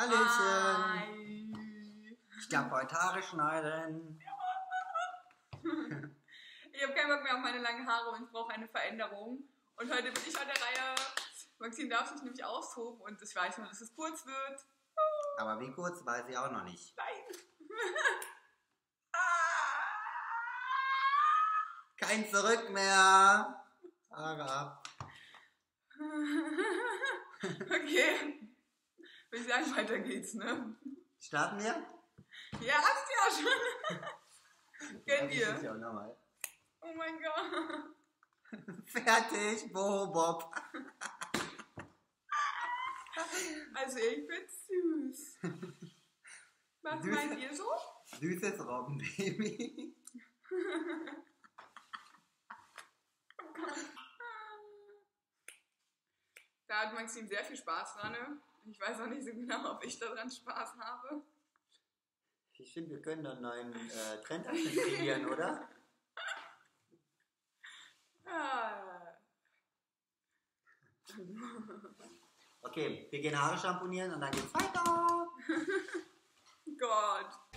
Hallöchen. Hi. Ich darf heute Haare schneiden. Ich habe keinen Bock mehr auf meine langen Haare und ich brauche eine Veränderung. Und heute bin ich an der Reihe. Maxine darf sich nämlich austoben und ich weiß nur, dass es kurz wird. Aber wie kurz, weiß ich auch noch nicht. Nein. Kein Zurück mehr. Haare ab. okay. Würde ich sagen, weiter geht's, ne? Starten wir? Ja, hast du ja schon. Gönn Das ist dir. ja auch nochmal. Oh mein Gott. Fertig, Bobob. Also ich bin süß. Was Süß? meint ihr so? Süßes Robbenbaby. Da hat Maxine sehr viel Spaß dran. Ne? Ich weiß auch nicht so genau, ob ich daran Spaß habe. Ich finde, wir können einen neuen äh, Trend kreieren, oder? Ah. Okay, wir gehen Haare schamponieren und dann geht's weiter. Gott.